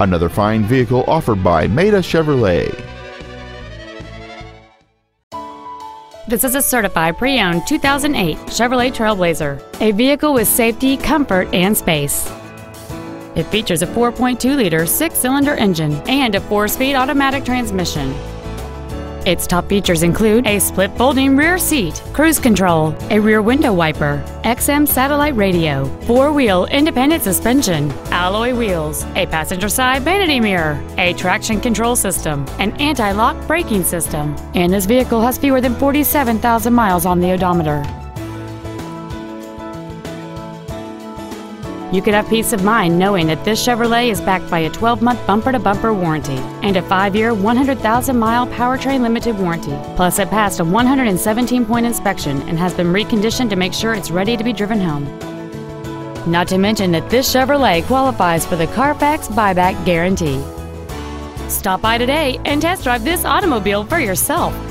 Another fine vehicle offered by Maita Chevrolet. This is a certified pre-owned 2008 Chevrolet Trailblazer, a vehicle with safety, comfort, and space. It features a 4.2-liter six-cylinder engine and a four-speed automatic transmission. Its top features include a split folding rear seat, cruise control, a rear window wiper, XM satellite radio, four-wheel independent suspension, alloy wheels, a passenger side vanity mirror, a traction control system, an anti-lock braking system, and this vehicle has fewer than 47,000 miles on the odometer. You could have peace of mind knowing that this Chevrolet is backed by a 12-month bumper-to-bumper warranty and a 5-year, 100,000-mile powertrain limited warranty. Plus, it passed a 117-point inspection and has been reconditioned to make sure it's ready to be driven home. Not to mention that this Chevrolet qualifies for the Carfax buyback guarantee. Stop by today and test drive this automobile for yourself.